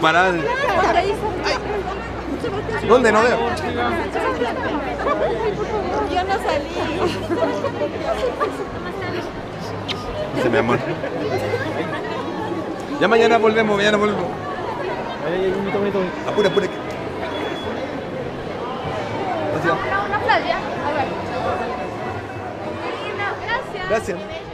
para. ¿Dónde no veo? Yo no salí. Dice mi amor. Ya mañana volvemos, mañana volvemos. Apura, apura. Una gracias. Gracias.